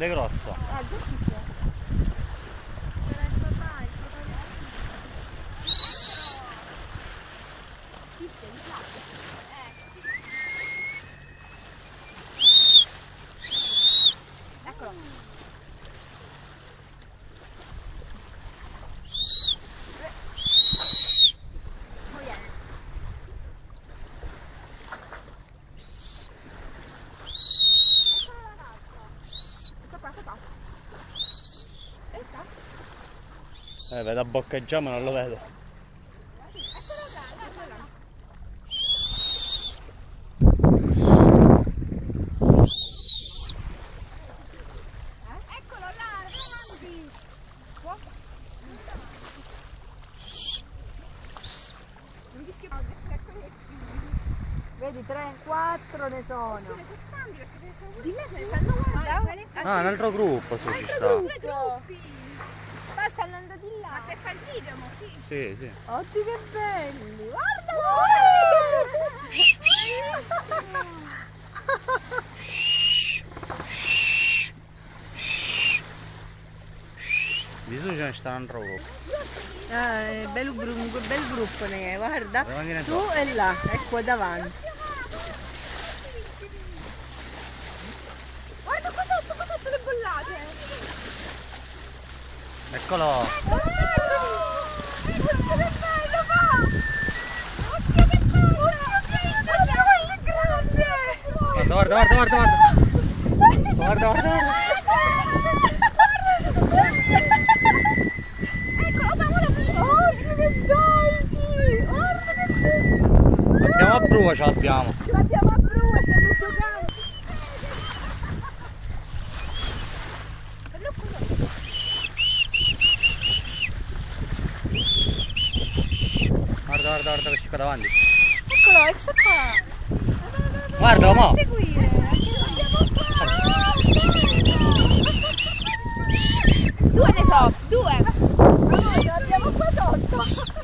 grande, grossa. Ah, giustissimo. Eccolo. Muy bien. Questa qua, questa qua. E sta? Eh, vedo a boccheggiare ma non lo vedo. Vedi, 3, 4 ne sono. Ce ne sono tanti perché ce ne sono Di me ce ne stanno guarda. Ah, un altro gruppo su ci sta. Due gruppi. Ma stanno andando di là. Ma se fa il video, mo sì. Sì, sì. Oddio che belli! Guarda! Di su ce ne sta un gruppo. Eh, bel, gru- un bel gruppo ne è, guarda. Su e là, e qua davanti. Guarda qua sotto, qua sotto le bollate. Eccolo. Oddio che bello fa! Oddio che bello! Oddio quello grande! Guarda, guarda, guarda, guarda, guarda. Guarda, guarda, guarda. Eccolo, ma ora Oddio che dolci! Guarda che bello! Andiamo a prua, ce l'abbiamo. Ce l'abbiamo a prua, stiamo giocando! Guarda, ci qua davanti. Eccolo, ecco qua! Guarda, mo. Seguire! Due ne so, due! Due, ce l'abbiamo qua sotto!